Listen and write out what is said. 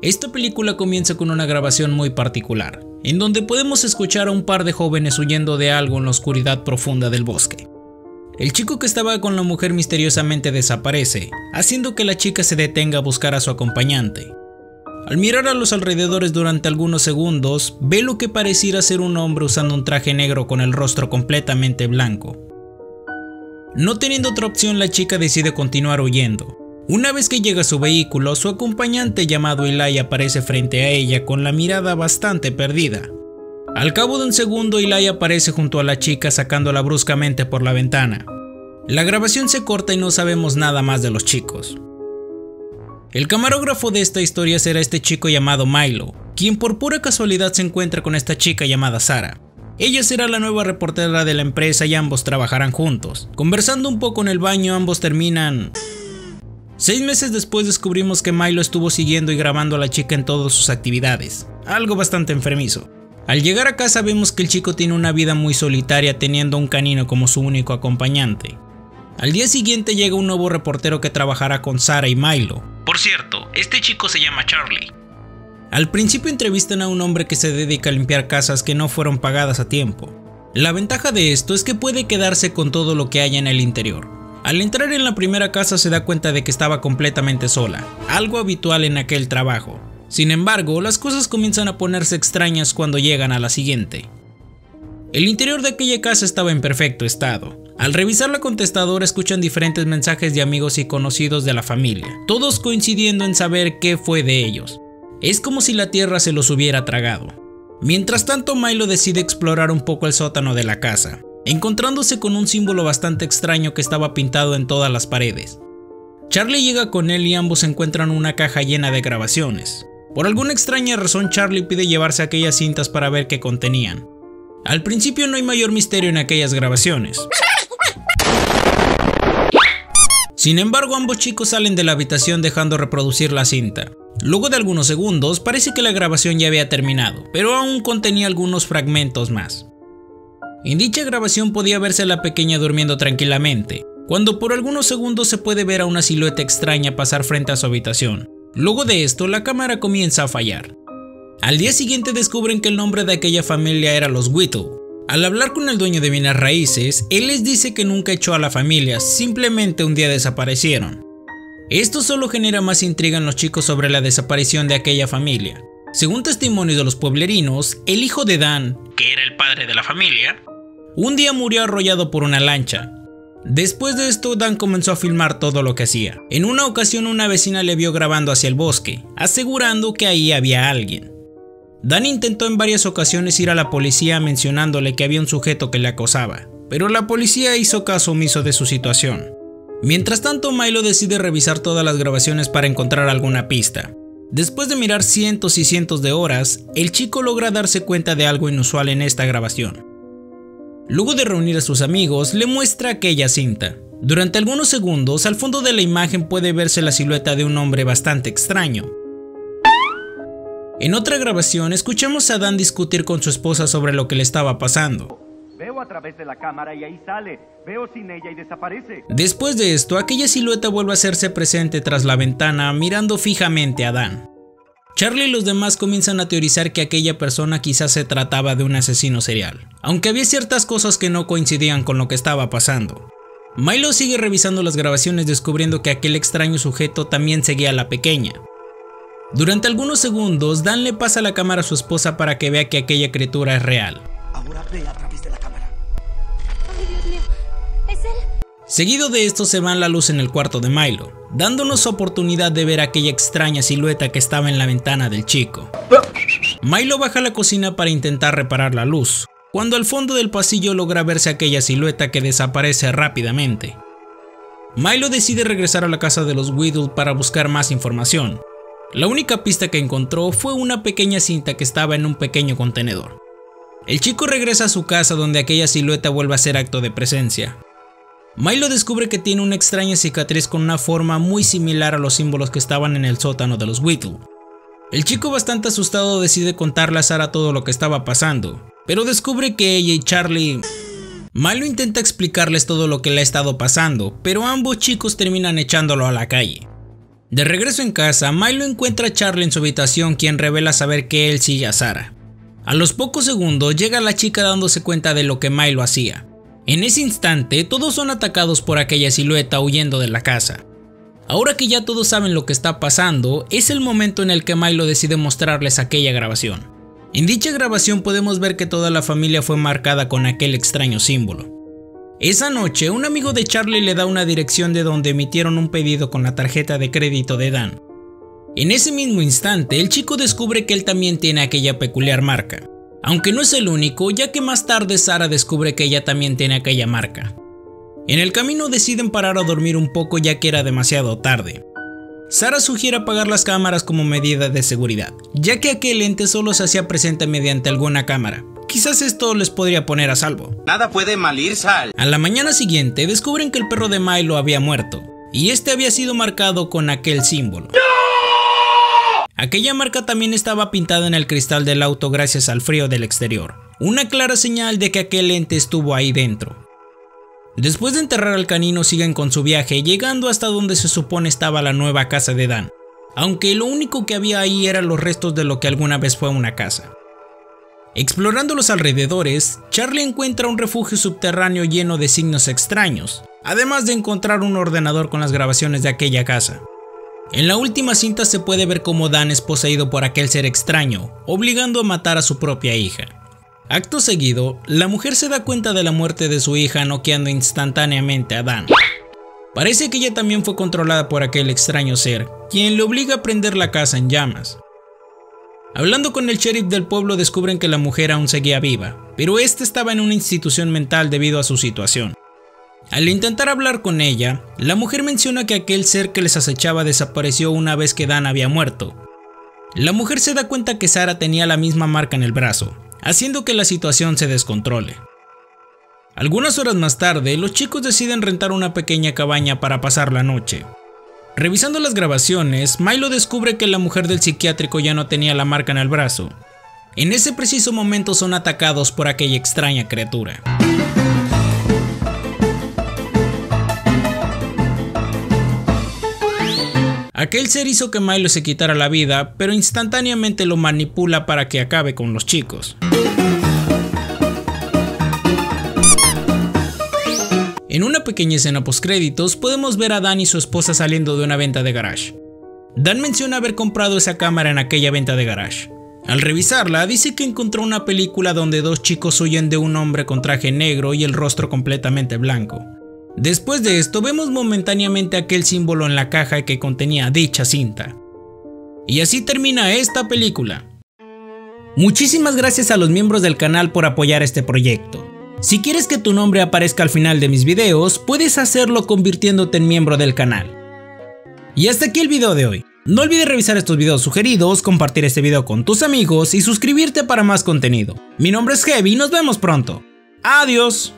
Esta película comienza con una grabación muy particular, en donde podemos escuchar a un par de jóvenes huyendo de algo en la oscuridad profunda del bosque. El chico que estaba con la mujer misteriosamente desaparece, haciendo que la chica se detenga a buscar a su acompañante. Al mirar a los alrededores durante algunos segundos, ve lo que pareciera ser un hombre usando un traje negro con el rostro completamente blanco. No teniendo otra opción, la chica decide continuar huyendo, una vez que llega a su vehículo, su acompañante llamado Eli aparece frente a ella con la mirada bastante perdida. Al cabo de un segundo, Eli aparece junto a la chica sacándola bruscamente por la ventana. La grabación se corta y no sabemos nada más de los chicos. El camarógrafo de esta historia será este chico llamado Milo, quien por pura casualidad se encuentra con esta chica llamada Sara. Ella será la nueva reportera de la empresa y ambos trabajarán juntos. Conversando un poco en el baño, ambos terminan Seis meses después descubrimos que Milo estuvo siguiendo y grabando a la chica en todas sus actividades, algo bastante enfermizo. Al llegar a casa vemos que el chico tiene una vida muy solitaria teniendo un canino como su único acompañante. Al día siguiente llega un nuevo reportero que trabajará con Sara y Milo. Por cierto, este chico se llama Charlie. Al principio entrevistan a un hombre que se dedica a limpiar casas que no fueron pagadas a tiempo. La ventaja de esto es que puede quedarse con todo lo que haya en el interior, al entrar en la primera casa se da cuenta de que estaba completamente sola, algo habitual en aquel trabajo. Sin embargo, las cosas comienzan a ponerse extrañas cuando llegan a la siguiente. El interior de aquella casa estaba en perfecto estado. Al revisar la contestadora escuchan diferentes mensajes de amigos y conocidos de la familia, todos coincidiendo en saber qué fue de ellos. Es como si la tierra se los hubiera tragado. Mientras tanto, Milo decide explorar un poco el sótano de la casa encontrándose con un símbolo bastante extraño que estaba pintado en todas las paredes. Charlie llega con él y ambos encuentran una caja llena de grabaciones. Por alguna extraña razón Charlie pide llevarse aquellas cintas para ver qué contenían. Al principio no hay mayor misterio en aquellas grabaciones. Sin embargo, ambos chicos salen de la habitación dejando reproducir la cinta. Luego de algunos segundos, parece que la grabación ya había terminado, pero aún contenía algunos fragmentos más. En dicha grabación podía verse a la pequeña durmiendo tranquilamente, cuando por algunos segundos se puede ver a una silueta extraña pasar frente a su habitación. Luego de esto, la cámara comienza a fallar. Al día siguiente descubren que el nombre de aquella familia era los Whittle. Al hablar con el dueño de bienes raíces, él les dice que nunca echó a la familia, simplemente un día desaparecieron. Esto solo genera más intriga en los chicos sobre la desaparición de aquella familia. Según testimonios de los pueblerinos, el hijo de Dan, que era el padre de la familia, un día murió arrollado por una lancha. Después de esto, Dan comenzó a filmar todo lo que hacía. En una ocasión una vecina le vio grabando hacia el bosque, asegurando que ahí había alguien. Dan intentó en varias ocasiones ir a la policía mencionándole que había un sujeto que le acosaba, pero la policía hizo caso omiso de su situación. Mientras tanto, Milo decide revisar todas las grabaciones para encontrar alguna pista. Después de mirar cientos y cientos de horas, el chico logra darse cuenta de algo inusual en esta grabación. Luego de reunir a sus amigos, le muestra aquella cinta. Durante algunos segundos, al fondo de la imagen puede verse la silueta de un hombre bastante extraño. En otra grabación, escuchamos a Dan discutir con su esposa sobre lo que le estaba pasando. Veo a través de la cámara y ahí sale. Veo sin ella y desaparece. Después de esto, aquella silueta vuelve a hacerse presente tras la ventana, mirando fijamente a Dan. Charlie y los demás comienzan a teorizar que aquella persona quizás se trataba de un asesino serial, aunque había ciertas cosas que no coincidían con lo que estaba pasando. Milo sigue revisando las grabaciones descubriendo que aquel extraño sujeto también seguía a la pequeña. Durante algunos segundos, Dan le pasa la cámara a su esposa para que vea que aquella criatura es real. Ahora ve a través de la Seguido de esto se va la luz en el cuarto de Milo, dándonos oportunidad de ver aquella extraña silueta que estaba en la ventana del chico. Milo baja a la cocina para intentar reparar la luz, cuando al fondo del pasillo logra verse aquella silueta que desaparece rápidamente. Milo decide regresar a la casa de los Whittle para buscar más información. La única pista que encontró fue una pequeña cinta que estaba en un pequeño contenedor. El chico regresa a su casa donde aquella silueta vuelve a ser acto de presencia, Milo descubre que tiene una extraña cicatriz con una forma muy similar a los símbolos que estaban en el sótano de los Whittle. El chico bastante asustado decide contarle a Sara todo lo que estaba pasando, pero descubre que ella y Charlie... Milo intenta explicarles todo lo que le ha estado pasando, pero ambos chicos terminan echándolo a la calle. De regreso en casa, Milo encuentra a Charlie en su habitación quien revela saber que él sigue a Sara. A los pocos segundos llega la chica dándose cuenta de lo que Milo hacía. En ese instante todos son atacados por aquella silueta huyendo de la casa. Ahora que ya todos saben lo que está pasando, es el momento en el que Milo decide mostrarles aquella grabación. En dicha grabación podemos ver que toda la familia fue marcada con aquel extraño símbolo. Esa noche, un amigo de Charlie le da una dirección de donde emitieron un pedido con la tarjeta de crédito de Dan. En ese mismo instante, el chico descubre que él también tiene aquella peculiar marca. Aunque no es el único, ya que más tarde Sara descubre que ella también tiene aquella marca. En el camino deciden parar a dormir un poco ya que era demasiado tarde. Sara sugiere apagar las cámaras como medida de seguridad, ya que aquel ente solo se hacía presente mediante alguna cámara, Quizás esto les podría poner a salvo. Nada puede malir sal. A la mañana siguiente descubren que el perro de Milo había muerto, y este había sido marcado con aquel símbolo. Aquella marca también estaba pintada en el cristal del auto gracias al frío del exterior, una clara señal de que aquel ente estuvo ahí dentro. Después de enterrar al canino siguen con su viaje, llegando hasta donde se supone estaba la nueva casa de Dan, aunque lo único que había ahí eran los restos de lo que alguna vez fue una casa. Explorando los alrededores, Charlie encuentra un refugio subterráneo lleno de signos extraños, además de encontrar un ordenador con las grabaciones de aquella casa. En la última cinta se puede ver cómo Dan es poseído por aquel ser extraño, obligando a matar a su propia hija. Acto seguido, la mujer se da cuenta de la muerte de su hija noqueando instantáneamente a Dan. Parece que ella también fue controlada por aquel extraño ser, quien le obliga a prender la casa en llamas. Hablando con el sheriff del pueblo descubren que la mujer aún seguía viva, pero este estaba en una institución mental debido a su situación. Al intentar hablar con ella, la mujer menciona que aquel ser que les acechaba desapareció una vez que Dan había muerto. La mujer se da cuenta que Sara tenía la misma marca en el brazo, haciendo que la situación se descontrole. Algunas horas más tarde, los chicos deciden rentar una pequeña cabaña para pasar la noche. Revisando las grabaciones, Milo descubre que la mujer del psiquiátrico ya no tenía la marca en el brazo. En ese preciso momento son atacados por aquella extraña criatura. Aquel ser hizo que Milo se quitara la vida, pero instantáneamente lo manipula para que acabe con los chicos. En una pequeña escena postcréditos podemos ver a Dan y su esposa saliendo de una venta de garage. Dan menciona haber comprado esa cámara en aquella venta de garage. Al revisarla, dice que encontró una película donde dos chicos huyen de un hombre con traje negro y el rostro completamente blanco. Después de esto, vemos momentáneamente aquel símbolo en la caja que contenía dicha cinta. Y así termina esta película. Muchísimas gracias a los miembros del canal por apoyar este proyecto. Si quieres que tu nombre aparezca al final de mis videos, puedes hacerlo convirtiéndote en miembro del canal. Y hasta aquí el video de hoy. No olvides revisar estos videos sugeridos, compartir este video con tus amigos y suscribirte para más contenido. Mi nombre es Heavy y nos vemos pronto. Adiós.